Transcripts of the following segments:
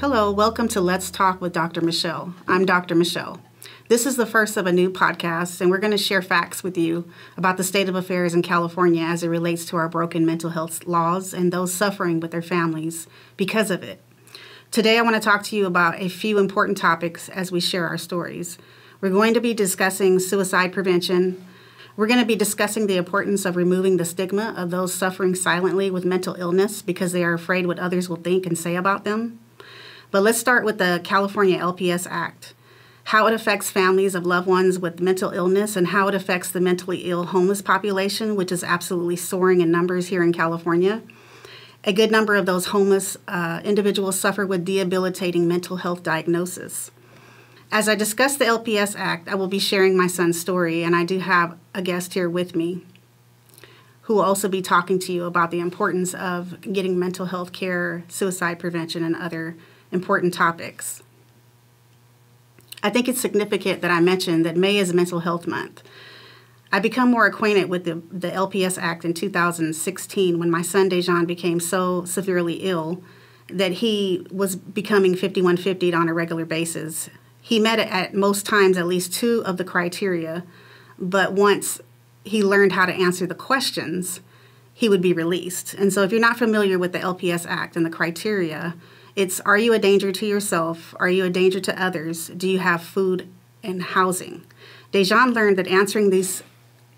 Hello, welcome to Let's Talk with Dr. Michelle. I'm Dr. Michelle. This is the first of a new podcast, and we're going to share facts with you about the state of affairs in California as it relates to our broken mental health laws and those suffering with their families because of it. Today, I want to talk to you about a few important topics as we share our stories. We're going to be discussing suicide prevention. We're going to be discussing the importance of removing the stigma of those suffering silently with mental illness because they are afraid what others will think and say about them. But let's start with the California LPS Act how it affects families of loved ones with mental illness, and how it affects the mentally ill homeless population, which is absolutely soaring in numbers here in California. A good number of those homeless uh, individuals suffer with debilitating mental health diagnosis. As I discuss the LPS Act, I will be sharing my son's story, and I do have a guest here with me who will also be talking to you about the importance of getting mental health care, suicide prevention, and other important topics. I think it's significant that I mentioned that May is Mental Health Month. I become more acquainted with the, the LPS Act in 2016 when my son Dajon became so severely ill that he was becoming 5150 on a regular basis. He met at most times at least two of the criteria, but once he learned how to answer the questions, he would be released. And so if you're not familiar with the LPS Act and the criteria, it's are you a danger to yourself? Are you a danger to others? Do you have food and housing? Dajon learned that answering these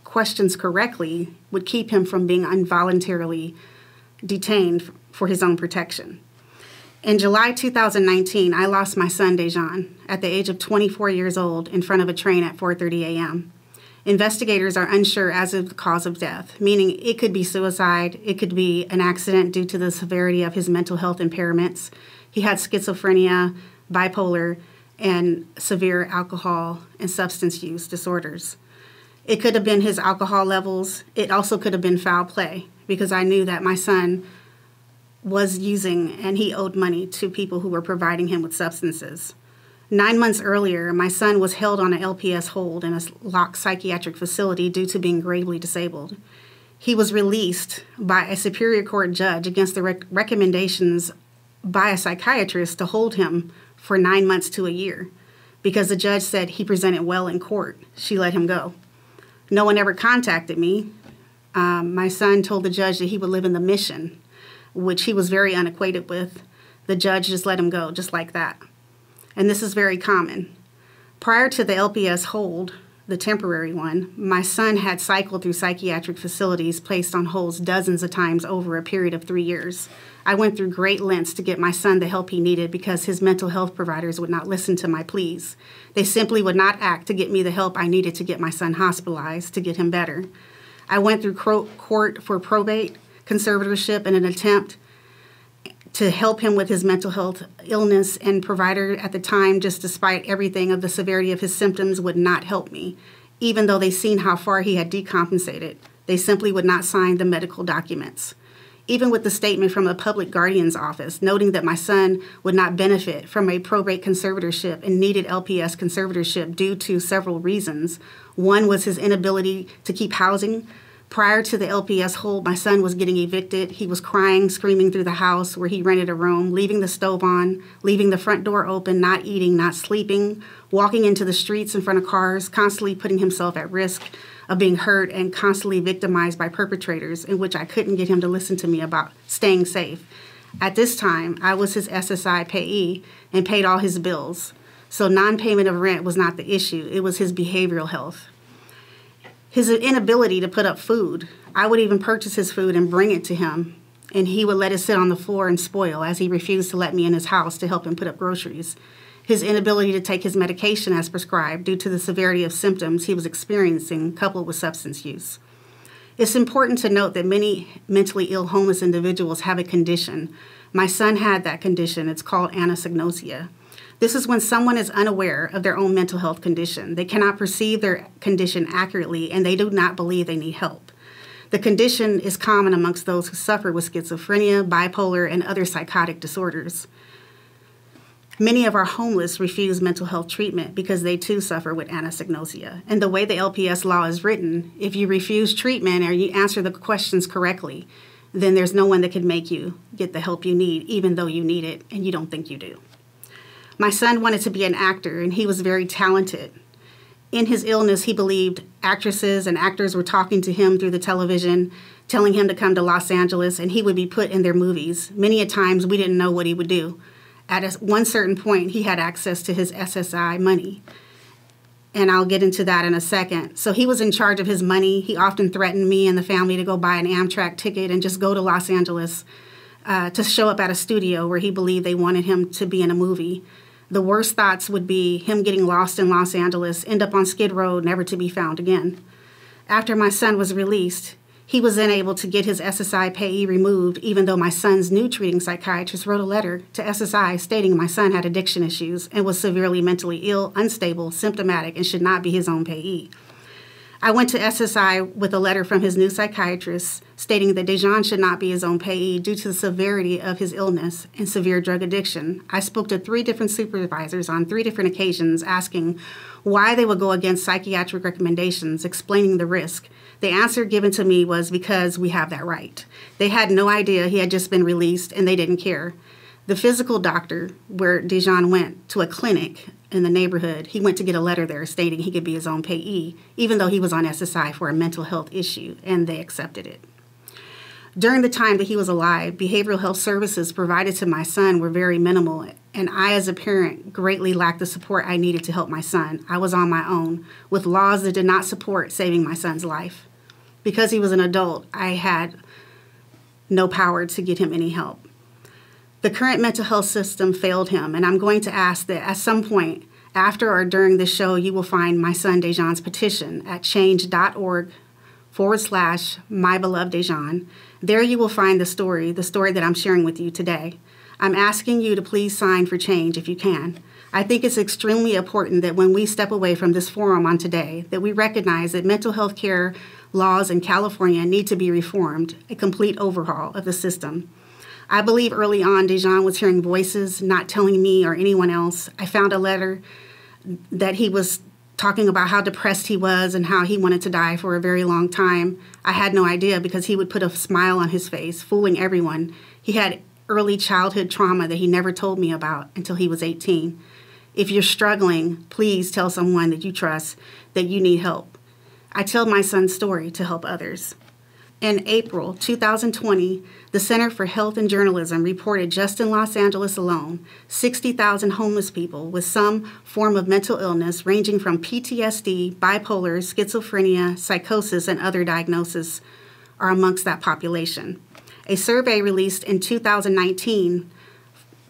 questions correctly would keep him from being involuntarily detained for his own protection. In July 2019, I lost my son Dajon at the age of 24 years old in front of a train at 4:30 a.m. Investigators are unsure as of the cause of death, meaning it could be suicide, it could be an accident due to the severity of his mental health impairments. He had schizophrenia, bipolar, and severe alcohol and substance use disorders. It could have been his alcohol levels. It also could have been foul play because I knew that my son was using and he owed money to people who were providing him with substances. Nine months earlier, my son was held on an LPS hold in a locked psychiatric facility due to being gravely disabled. He was released by a Superior Court judge against the rec- recommendations by a psychiatrist to hold him for nine months to a year because the judge said he presented well in court. She let him go. No one ever contacted me. Um, my son told the judge that he would live in the mission, which he was very unacquainted with. The judge just let him go, just like that and this is very common. Prior to the LPS hold, the temporary one, my son had cycled through psychiatric facilities placed on holds dozens of times over a period of three years. I went through great lengths to get my son the help he needed because his mental health providers would not listen to my pleas. They simply would not act to get me the help I needed to get my son hospitalized to get him better. I went through court for probate, conservatorship, in an attempt to help him with his mental health illness and provider at the time just despite everything of the severity of his symptoms would not help me. Even though they seen how far he had decompensated they simply would not sign the medical documents. Even with the statement from the public guardian's office noting that my son would not benefit from a probate conservatorship and needed lps conservatorship due to several reasons one was his inability to keep housing Prior to the LPS hold, my son was getting evicted. He was crying, screaming through the house where he rented a room, leaving the stove on, leaving the front door open, not eating, not sleeping, walking into the streets in front of cars, constantly putting himself at risk of being hurt and constantly victimized by perpetrators, in which I couldn't get him to listen to me about staying safe. At this time, I was his SSI payee and paid all his bills. So non payment of rent was not the issue, it was his behavioral health his inability to put up food. I would even purchase his food and bring it to him, and he would let it sit on the floor and spoil as he refused to let me in his house to help him put up groceries. His inability to take his medication as prescribed due to the severity of symptoms he was experiencing, coupled with substance use. It's important to note that many mentally ill homeless individuals have a condition. My son had that condition. It's called anosognosia. This is when someone is unaware of their own mental health condition. They cannot perceive their condition accurately and they do not believe they need help. The condition is common amongst those who suffer with schizophrenia, bipolar, and other psychotic disorders. Many of our homeless refuse mental health treatment because they too suffer with anosognosia. And the way the LPS law is written, if you refuse treatment or you answer the questions correctly, then there's no one that can make you get the help you need, even though you need it and you don't think you do. My son wanted to be an actor, and he was very talented. In his illness, he believed actresses and actors were talking to him through the television, telling him to come to Los Angeles, and he would be put in their movies. Many a times, we didn't know what he would do. At a, one certain point, he had access to his SSI money. And I'll get into that in a second. So he was in charge of his money. He often threatened me and the family to go buy an Amtrak ticket and just go to Los Angeles uh, to show up at a studio where he believed they wanted him to be in a movie. The worst thoughts would be him getting lost in Los Angeles, end up on Skid Row, never to be found again. After my son was released, he was then able to get his SSI payee removed, even though my son's new treating psychiatrist wrote a letter to SSI stating my son had addiction issues and was severely mentally ill, unstable, symptomatic, and should not be his own payee. I went to SSI with a letter from his new psychiatrist stating that Dajon should not be his own payee due to the severity of his illness and severe drug addiction. I spoke to three different supervisors on three different occasions asking why they would go against psychiatric recommendations, explaining the risk. The answer given to me was because we have that right. They had no idea he had just been released and they didn't care. The physical doctor, where Dajon went to a clinic in the neighborhood, he went to get a letter there stating he could be his own payee, even though he was on SSI for a mental health issue, and they accepted it. During the time that he was alive, behavioral health services provided to my son were very minimal, and I, as a parent, greatly lacked the support I needed to help my son. I was on my own with laws that did not support saving my son's life. Because he was an adult, I had no power to get him any help. The current mental health system failed him, and I'm going to ask that at some point after or during the show, you will find my son Dajon's petition at change.org forward slash my beloved Dajon. There you will find the story, the story that I'm sharing with you today. I'm asking you to please sign for change if you can. I think it's extremely important that when we step away from this forum on today, that we recognize that mental health care laws in California need to be reformed, a complete overhaul of the system. I believe early on Dajon was hearing voices, not telling me or anyone else. I found a letter that he was talking about how depressed he was and how he wanted to die for a very long time. I had no idea because he would put a smile on his face, fooling everyone. He had early childhood trauma that he never told me about until he was 18. If you're struggling, please tell someone that you trust that you need help. I tell my son's story to help others. In April 2020, the Center for Health and Journalism reported just in Los Angeles alone, 60,000 homeless people with some form of mental illness ranging from PTSD, bipolar, schizophrenia, psychosis, and other diagnoses are amongst that population. A survey released in 2019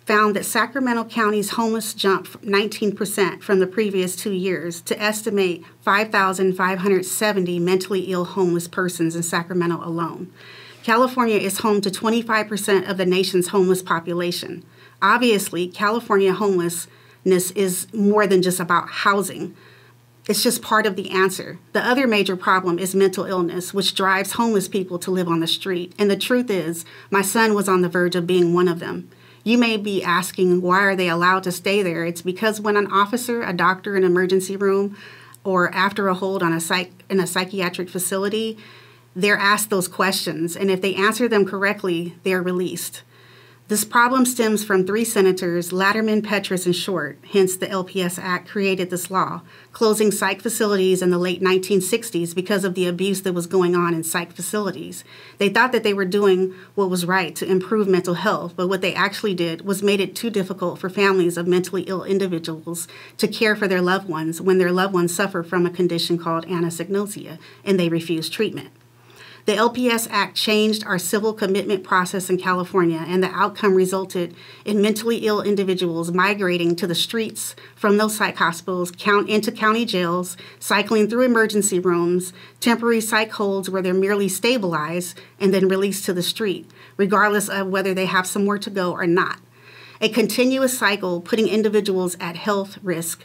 found that Sacramento County's homeless jumped 19% from the previous two years to estimate 5,570 mentally ill homeless persons in Sacramento alone. California is home to 25% of the nation's homeless population. Obviously, California homelessness is more than just about housing. It's just part of the answer. The other major problem is mental illness, which drives homeless people to live on the street. And the truth is, my son was on the verge of being one of them. You may be asking, why are they allowed to stay there? It's because when an officer, a doctor in an emergency room, or after a hold on a psych in a psychiatric facility, they're asked those questions, and if they answer them correctly, they're released. This problem stems from three senators, Lanterman, Petris, and Short, hence the LPS Act created this law, closing psych facilities in the late 1960s because of the abuse that was going on in psych facilities. They thought that they were doing what was right to improve mental health, but what they actually did was made it too difficult for families of mentally ill individuals to care for their loved ones when their loved ones suffer from a condition called anosognosia and they refuse treatment. The LPS Act changed our civil commitment process in California, and the outcome resulted in mentally ill individuals migrating to the streets from those psych hospitals, count into county jails, cycling through emergency rooms, temporary psych holds where they're merely stabilized and then released to the street, regardless of whether they have somewhere to go or not. A continuous cycle putting individuals at health risk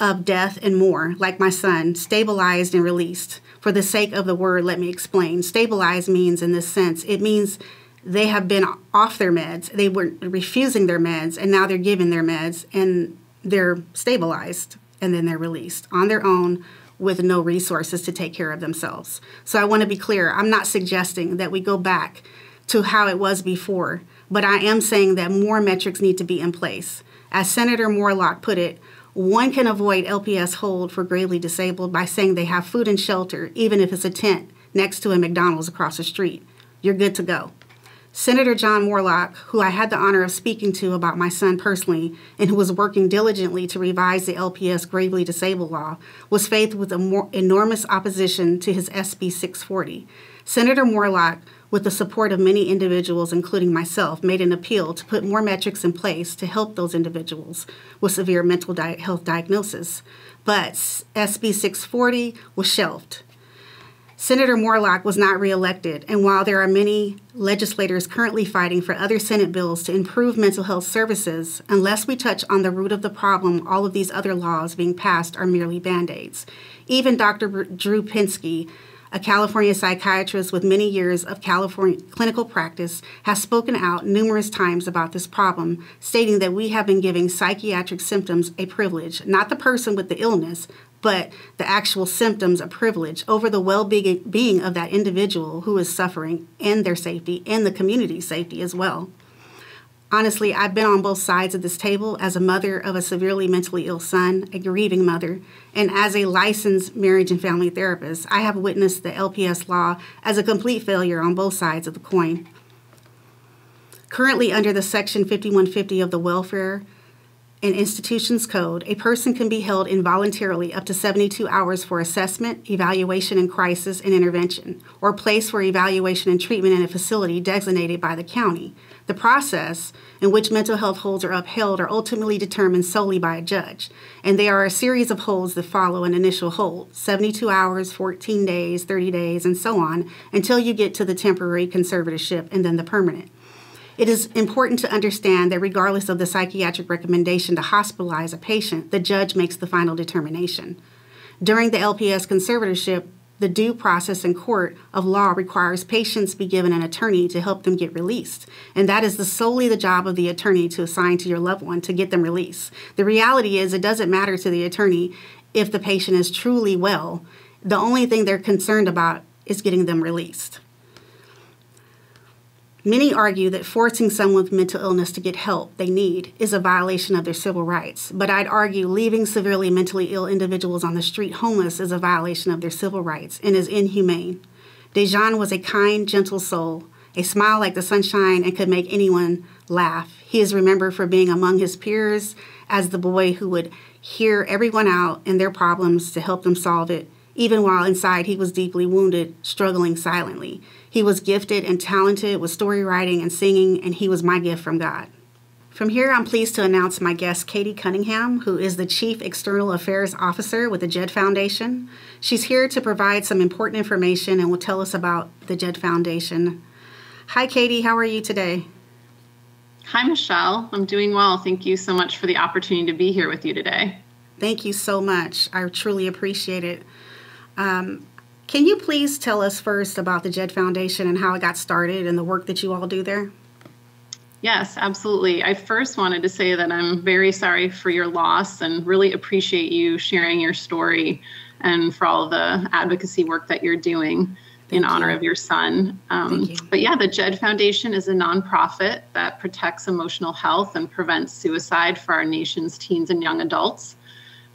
of death and more, like my son, stabilized and released. For the sake of the word, let me explain. Stabilize means, in this sense, it means they have been off their meds. They were refusing their meds, and now they're given their meds, and they're stabilized, and then they're released on their own with no resources to take care of themselves. So I want to be clear I'm not suggesting that we go back to how it was before, but I am saying that more metrics need to be in place. As Senator Moorlach put it, one can avoid LPS hold for gravely disabled by saying they have food and shelter, even if it's a tent next to a McDonald's across the street. You're good to go. Senator John Moorlach, who I had the honor of speaking to about my son personally and who was working diligently to revise the LPS gravely disabled law, was faced with enormous opposition to his SB 640. Senator Moorlach with the support of many individuals, including myself, made an appeal to put more metrics in place to help those individuals with severe mental di- health diagnosis. But SB 640 was shelved. Senator Moorlach was not reelected, and while there are many legislators currently fighting for other Senate bills to improve mental health services, unless we touch on the root of the problem, all of these other laws being passed are merely band aids. Even Dr. Drew Pinsky, a California psychiatrist with many years of California clinical practice, has spoken out numerous times about this problem, stating that we have been giving psychiatric symptoms a privilege, not the person with the illness, but the actual symptoms a privilege over the well being of that individual who is suffering and their safety and the community's safety as well. Honestly, I've been on both sides of this table as a mother of a severely mentally ill son, a grieving mother, and as a licensed marriage and family therapist. I have witnessed the LPS law as a complete failure on both sides of the coin. Currently, under the Section 5150 of the Welfare and Institutions Code, a person can be held involuntarily up to 72 hours for assessment, evaluation, and crisis and intervention, or placed for evaluation and treatment in a facility designated by the county. The process in which mental health holds are upheld are ultimately determined solely by a judge, and there are a series of holds that follow an initial hold 72 hours, 14 days, 30 days, and so on until you get to the temporary conservatorship and then the permanent. It is important to understand that regardless of the psychiatric recommendation to hospitalize a patient, the judge makes the final determination. During the LPS conservatorship, the due process in court of law requires patients be given an attorney to help them get released. And that is the, solely the job of the attorney to assign to your loved one to get them released. The reality is, it doesn't matter to the attorney if the patient is truly well. The only thing they're concerned about is getting them released. Many argue that forcing someone with mental illness to get help they need is a violation of their civil rights, but I'd argue leaving severely mentally ill individuals on the street homeless is a violation of their civil rights and is inhumane. Dajon was a kind, gentle soul, a smile like the sunshine, and could make anyone laugh. He is remembered for being among his peers as the boy who would hear everyone out and their problems to help them solve it, even while inside he was deeply wounded, struggling silently. He was gifted and talented with story writing and singing, and he was my gift from God. From here, I'm pleased to announce my guest, Katie Cunningham, who is the Chief External Affairs Officer with the JED Foundation. She's here to provide some important information and will tell us about the JED Foundation. Hi, Katie. How are you today? Hi, Michelle. I'm doing well. Thank you so much for the opportunity to be here with you today. Thank you so much. I truly appreciate it. Um, can you please tell us first about the JED Foundation and how it got started and the work that you all do there? Yes, absolutely. I first wanted to say that I'm very sorry for your loss and really appreciate you sharing your story and for all the advocacy work that you're doing Thank in you. honor of your son. Um, you. But yeah, the JED Foundation is a nonprofit that protects emotional health and prevents suicide for our nation's teens and young adults.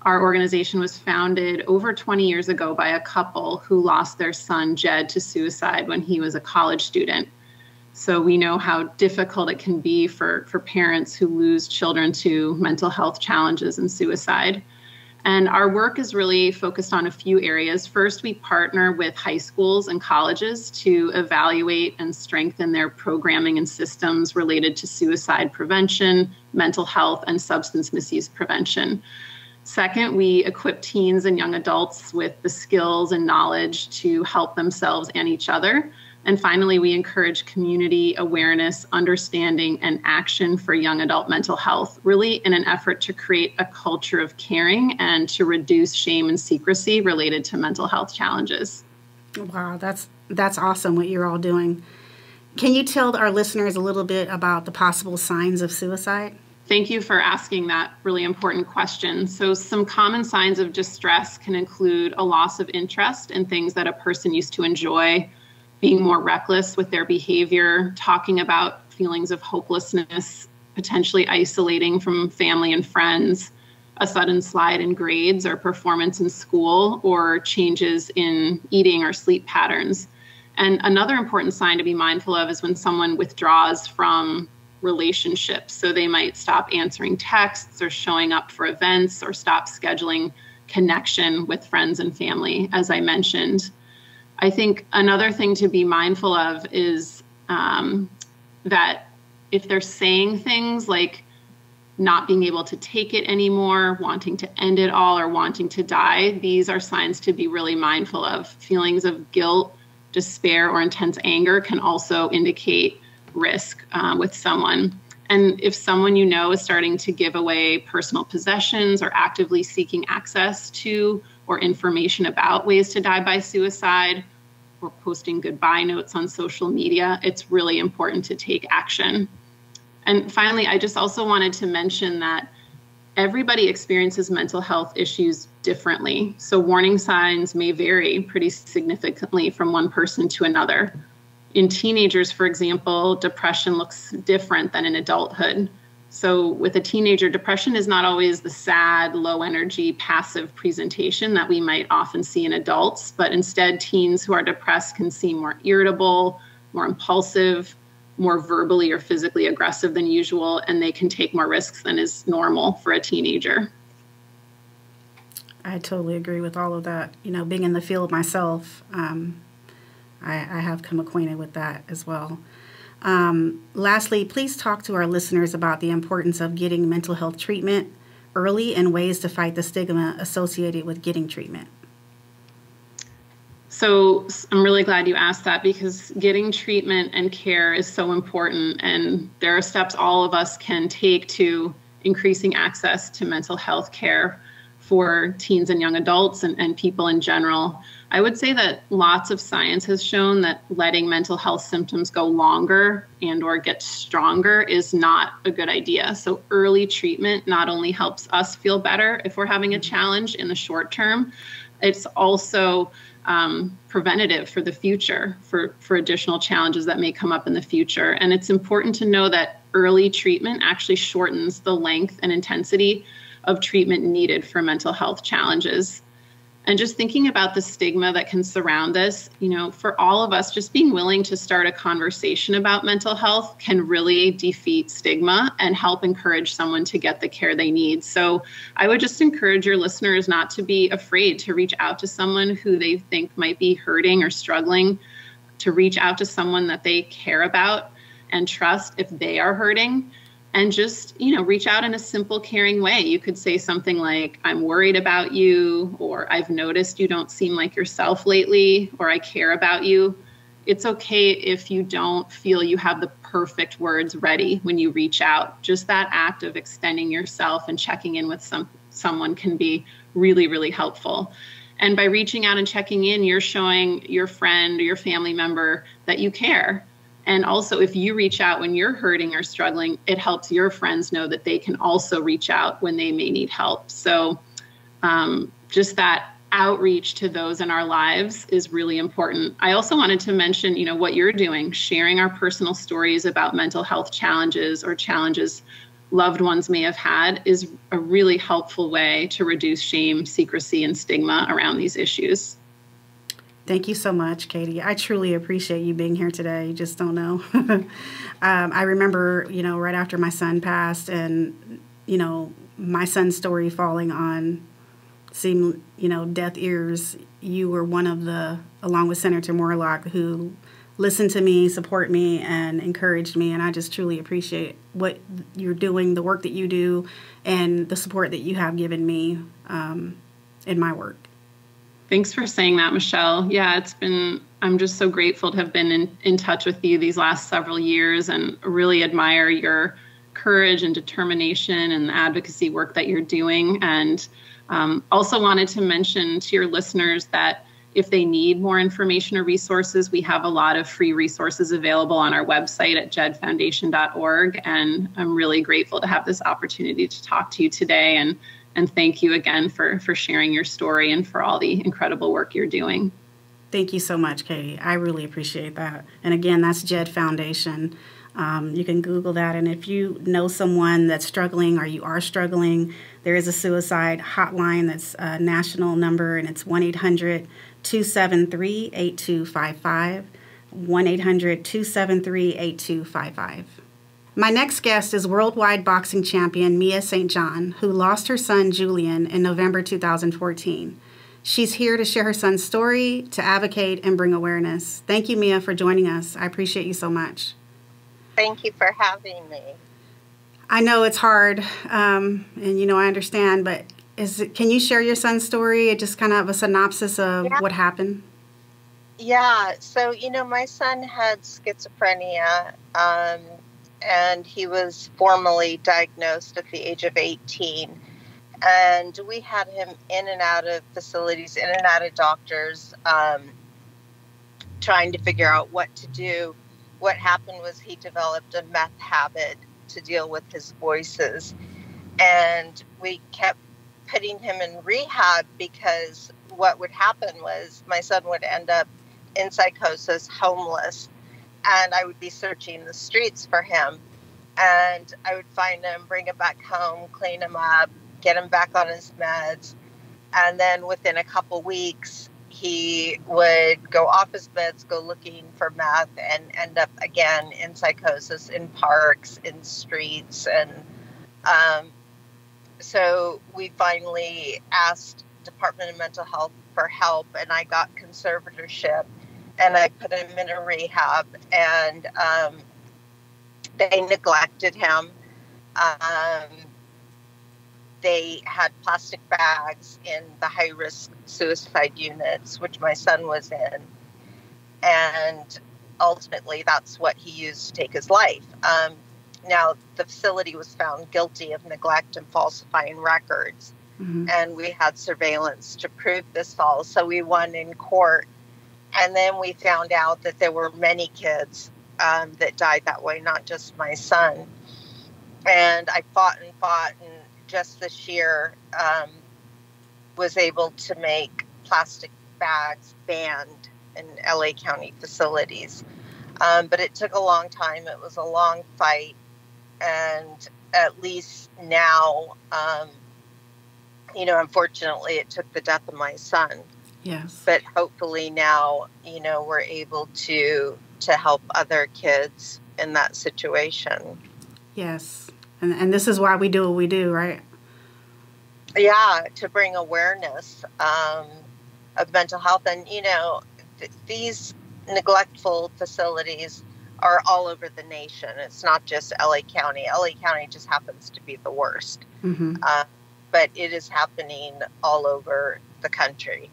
Our organization was founded over 20 years ago by a couple who lost their son, Jed, to suicide when he was a college student. So we know how difficult it can be for, for parents who lose children to mental health challenges and suicide. And our work is really focused on a few areas. First, we partner with high schools and colleges to evaluate and strengthen their programming and systems related to suicide prevention, mental health, and substance misuse prevention. Second, we equip teens and young adults with the skills and knowledge to help themselves and each other. And finally, we encourage community awareness, understanding, and action for young adult mental health, really in an effort to create a culture of caring and to reduce shame and secrecy related to mental health challenges. Wow, that's that's awesome what you're all doing. Can you tell our listeners a little bit about the possible signs of suicide? Thank you for asking that really important question. So, some common signs of distress can include a loss of interest in things that a person used to enjoy, being more reckless with their behavior, talking about feelings of hopelessness, potentially isolating from family and friends, a sudden slide in grades or performance in school, or changes in eating or sleep patterns. And another important sign to be mindful of is when someone withdraws from relationships. So they might stop answering texts or showing up for events or stop scheduling connection with friends and family, as I mentioned. I think another thing to be mindful of is um, that if they're saying things like not being able to take it anymore, wanting to end it all, or wanting to die, these are signs to be really mindful of. Feelings of guilt, despair, or intense anger can also indicate risk uh, with someone. And if someone you know is starting to give away personal possessions or actively seeking access to or information about ways to die by suicide or posting goodbye notes on social media, it's really important to take action. And finally, I just also wanted to mention that everybody experiences mental health issues differently. So, warning signs may vary pretty significantly from one person to another in teenagers, for example, depression looks different than in adulthood. So, with a teenager, depression is not always the sad, low energy, passive presentation that we might often see in adults, but instead, teens who are depressed can seem more irritable, more impulsive, more verbally or physically aggressive than usual, and they can take more risks than is normal for a teenager. I totally agree with all of that. You know, being in the field myself, um, I, I have come acquainted with that as well. Um, lastly, please talk to our listeners about the importance of getting mental health treatment early and ways to fight the stigma associated with getting treatment. So, I'm really glad you asked that because getting treatment and care is so important, and there are steps all of us can take to increasing access to mental health care for teens and young adults and, and people in general. I would say that lots of science has shown that letting mental health symptoms go longer and or get stronger is not a good idea. So early treatment not only helps us feel better if we're having a challenge in the short term, it's also um, preventative for the future for, for additional challenges that may come up in the future. And it's important to know that early treatment actually shortens the length and intensity of treatment needed for mental health challenges and just thinking about the stigma that can surround this you know for all of us just being willing to start a conversation about mental health can really defeat stigma and help encourage someone to get the care they need. So i would just encourage your listeners not to be afraid to reach out to someone who they think might be hurting or struggling to reach out to someone that they care about and trust if they are hurting and just you know reach out in a simple caring way. You could say something like i'm worried about you or i've noticed you don't seem like yourself lately or i care about you. It's okay if you don't feel you have the perfect words ready when you reach out. Just that act of extending yourself and checking in with some someone can be really really helpful. And by reaching out and checking in you're showing your friend or your family member that you care and also, if you reach out when you're hurting or struggling, it helps your friends know that they can also reach out when they may need help. So, um, just that outreach to those in our lives is really important. I also wanted to mention, you know, what you're doing, sharing our personal stories about mental health challenges or challenges loved ones may have had is a really helpful way to reduce shame, secrecy, and stigma around these issues. Thank you so much, Katie. I truly appreciate you being here today. You just don't know. um, I remember, you know, right after my son passed, and you know, my son's story falling on seemed, you know, deaf ears. You were one of the, along with Senator Moorlach, who listened to me, support me, and encouraged me. And I just truly appreciate what you're doing, the work that you do, and the support that you have given me um, in my work. Thanks for saying that, Michelle. Yeah, it's been, I'm just so grateful to have been in, in touch with you these last several years and really admire your courage and determination and the advocacy work that you're doing. And um, also wanted to mention to your listeners that if they need more information or resources, we have a lot of free resources available on our website at jedfoundation.org. And I'm really grateful to have this opportunity to talk to you today and and thank you again for for sharing your story and for all the incredible work you're doing. Thank you so much, Katie. I really appreciate that. And again, that's JED Foundation. Um, you can Google that. And if you know someone that's struggling or you are struggling, there is a suicide hotline that's a national number, and it's 1 800 273 8255. 1 800 273 8255. My next guest is worldwide boxing champion Mia St. John, who lost her son Julian in November 2014. She's here to share her son's story, to advocate, and bring awareness. Thank you, Mia, for joining us. I appreciate you so much. Thank you for having me. I know it's hard, um, and you know I understand, but is it, can you share your son's story? Just kind of a synopsis of yeah. what happened. Yeah. So you know, my son had schizophrenia, um, and he was formally diagnosed at the age of 18. And we had him in and out of facilities, in and out of doctors, um, trying to figure out what to do. What happened was he developed a meth habit to deal with his voices. And we kept putting him in rehab because what would happen was my son would end up in psychosis, homeless, and I would be searching the streets for him. And I would find him, bring him back home, clean him up, get him back on his meds. And then within a couple weeks, he would go off his meds, go looking for meth, and end up again in psychosis in parks, in streets. And um, so we finally asked Department of Mental Health for help, and I got conservatorship and I put him in a rehab, and um, they neglected him. Um, they had plastic bags in the high risk suicide units, which my son was in. And ultimately, that's what he used to take his life. Um, now, the facility was found guilty of neglect and falsifying records. Mm-hmm. And we had surveillance to prove this all. So we won in court and then we found out that there were many kids um, that died that way, not just my son. And I fought and fought, and just this year um, was able to make plastic bags banned in LA County facilities. Um, but it took a long time. It was a long fight. And at least now, um, you know, unfortunately, it took the death of my son Yes. But hopefully now, you know, we're able to to help other kids in that situation. Yes. And and this is why we do what we do, right? Yeah, to bring awareness um, of mental health and you know, th- these neglectful facilities are all over the nation. It's not just LA County. LA County just happens to be the worst. Mm-hmm. Uh, but it is happening all over the country.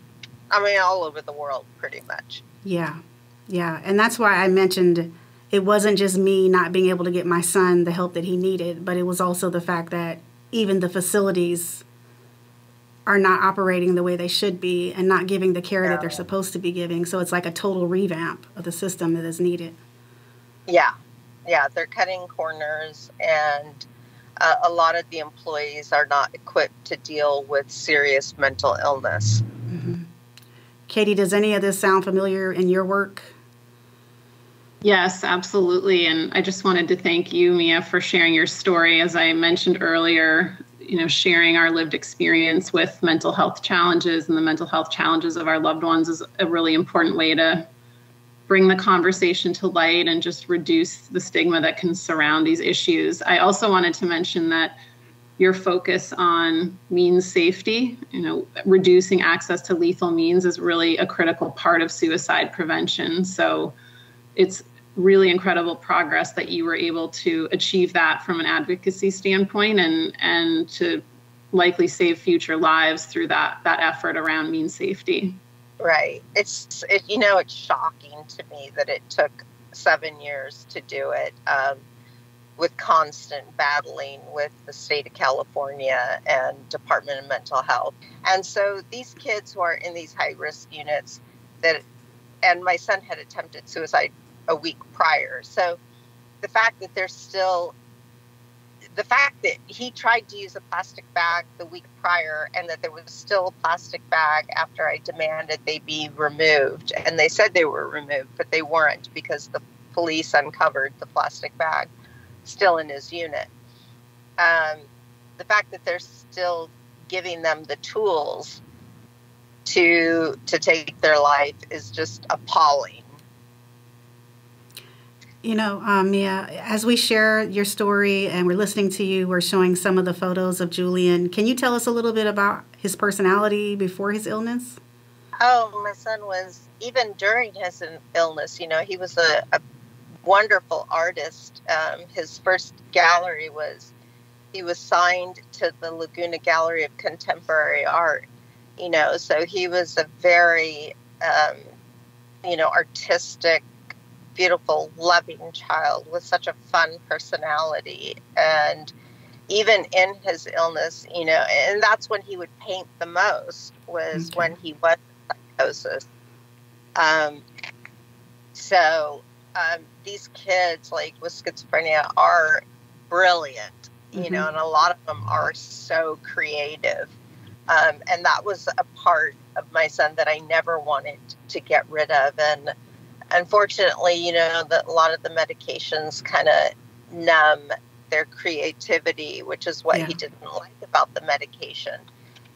I mean, all over the world, pretty much. Yeah, yeah, and that's why I mentioned it wasn't just me not being able to get my son the help that he needed, but it was also the fact that even the facilities are not operating the way they should be and not giving the care yeah. that they're supposed to be giving. So it's like a total revamp of the system that is needed. Yeah, yeah, they're cutting corners, and uh, a lot of the employees are not equipped to deal with serious mental illness. Katie, does any of this sound familiar in your work? Yes, absolutely. And I just wanted to thank you, Mia, for sharing your story. As I mentioned earlier, you know, sharing our lived experience with mental health challenges and the mental health challenges of our loved ones is a really important way to bring the conversation to light and just reduce the stigma that can surround these issues. I also wanted to mention that your focus on means safety, you know, reducing access to lethal means is really a critical part of suicide prevention. So it's really incredible progress that you were able to achieve that from an advocacy standpoint and and to likely save future lives through that that effort around means safety. Right. It's it, you know it's shocking to me that it took seven years to do it. Um, with constant battling with the state of California and Department of Mental Health. And so these kids who are in these high risk units that and my son had attempted suicide a week prior. So the fact that they're still the fact that he tried to use a plastic bag the week prior and that there was still a plastic bag after I demanded they be removed. And they said they were removed, but they weren't because the police uncovered the plastic bag still in his unit. Um, the fact that they're still giving them the tools to to take their life is just appalling. You know, um, Mia, as we share your story and we're listening to you, we're showing some of the photos of Julian. Can you tell us a little bit about his personality before his illness? Oh, my son was, even during his illness, you know, he was a, a wonderful artist. Um, his first gallery was, he was signed to the Laguna Gallery of Contemporary Art, you know, so he was a very, um, you know, artistic beautiful, loving child with such a fun personality. And even in his illness, you know, and that's when he would paint the most was okay. when he was psychosis. Um, so um, these kids, like with schizophrenia, are brilliant, you mm-hmm. know, and a lot of them are so creative. Um, and that was a part of my son that I never wanted to get rid of. And unfortunately, you know, that a lot of the medications kind of numb their creativity, which is what yeah. he didn't like about the medication.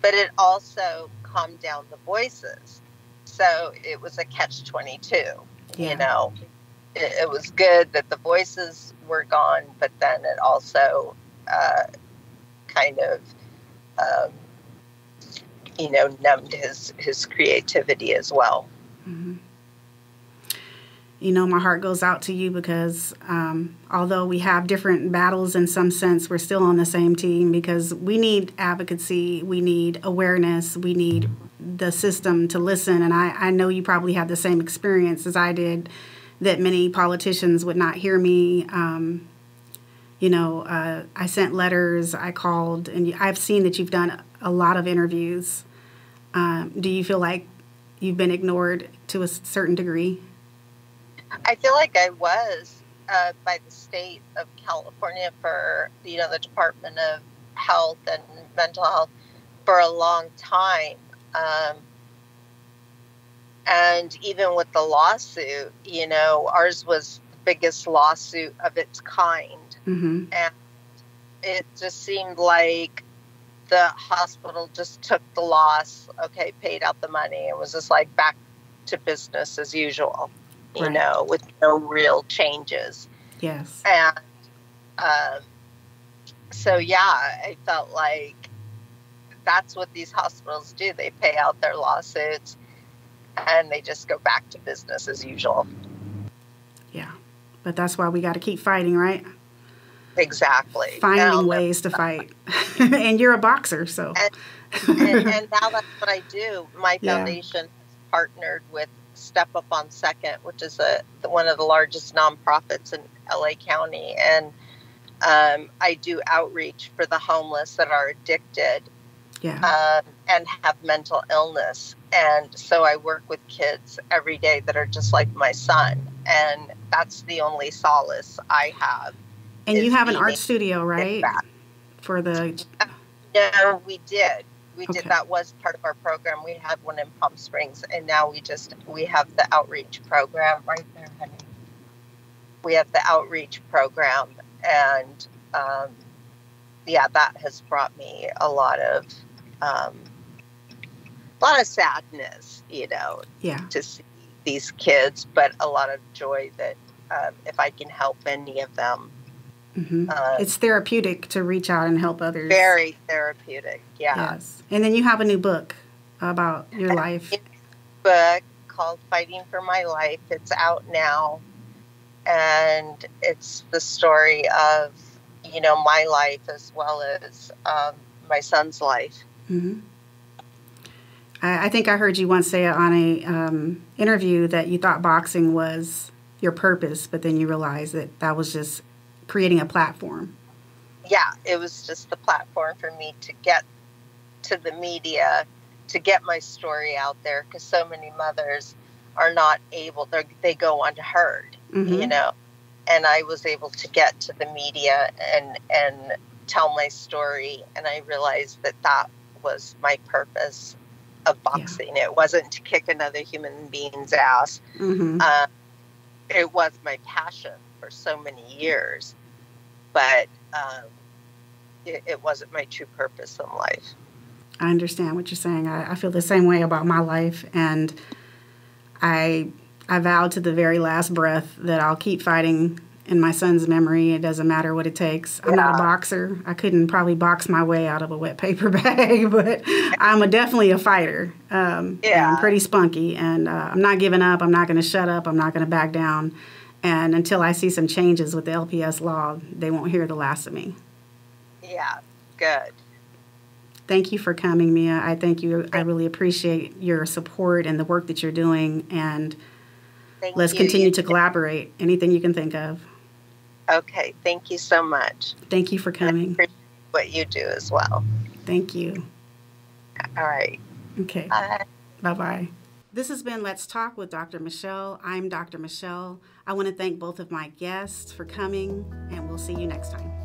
But it also calmed down the voices. So it was a catch 22, yeah. you know. It, it, was good that the voices were gone, but then it also uh, kind of, um, you know, numbed his, his creativity as well. Mm-hmm you know, my heart goes out to you because um, although we have different battles in some sense, we're still on the same team because we need advocacy, we need awareness, we need the system to listen. And I, I know you probably had the same experience as I did that many politicians would not hear me. Um, you know, uh, I sent letters, I called, and I've seen that you've done a lot of interviews. Um, do you feel like you've been ignored to a certain degree? I feel like I was uh, by the state of California for you know the Department of Health and Mental Health for a long time. Um, and even with the lawsuit, you know, ours was the biggest lawsuit of its kind. Mm-hmm. And it just seemed like the hospital just took the loss, okay, paid out the money, and was just like back to business as usual you right. know, with no real changes. Yes. And um, so, yeah, I felt like that's what these hospitals do. They pay out their lawsuits and they just go back to business as usual. Yeah. But that's why we got to keep fighting, right? Exactly. Finding ways to fight. and you're a boxer, so. And, and, and, now that's what I do. My foundation yeah. partnered with Step Up on Second, which is a one of the largest nonprofits in LA County, and um, I do outreach for the homeless that are addicted yeah. um, and have mental illness. And so I work with kids every day that are just like my son, and that's the only solace I have. And you have an art studio, right? For the. no, we did we okay. did that was part of our program. We had one in Palm Springs, and now we just we have the outreach program right there, honey. We have the outreach program, and um, yeah, that has brought me a lot of um, lot of sadness, you know, yeah, to see these kids, but a lot of joy that um, if I can help any of them Mm-hmm. Uh, it's therapeutic to reach out and help others. Very therapeutic, yeah. Yes. And then you have a new book about your life. book called Fighting for My Life. It's out now. And it's the story of, you know, my life as well as um, my son's life. Mm-hmm. I, I, think I heard you once say on a um, interview that you thought boxing was your purpose, but then you realized that that was just creating a platform. Yeah, it was just the platform for me to get to the media, to get my story out there, because so many mothers are not able. They go unheard, mm-hmm. you know, and I was able to get to the media and and tell my story. And I realized that that was my purpose of boxing. Yeah. It wasn't to kick another human being's ass. Mm-hmm. Uh, it was my passion for so many years, but um, it, it, wasn't my true purpose in life. I understand what you're saying. I, I feel the same way about my life, and I I vowed to the very last breath that I'll keep fighting in my son's memory. It doesn't matter what it takes. I'm yeah. not a boxer. I couldn't probably box my way out of a wet paper bag, but I'm a, definitely a fighter. Um, yeah. I'm pretty spunky, and uh, I'm not giving up. I'm not going to shut up. I'm not going to back down. And until I see some changes with the LPS law, they won't hear the last of me. Yeah, good. Thank you for coming, Mia. I thank you. I really appreciate your support and the work that you're doing. And thank let's you. continue to collaborate. Anything you can think of. Okay, thank you so much. Thank you for coming. what you do as well. Thank you. All right. Okay. Bye. Bye bye. This has been Let's Talk with Dr. Michelle. I'm Dr. Michelle. I want to thank both of my guests for coming, and we'll see you next time.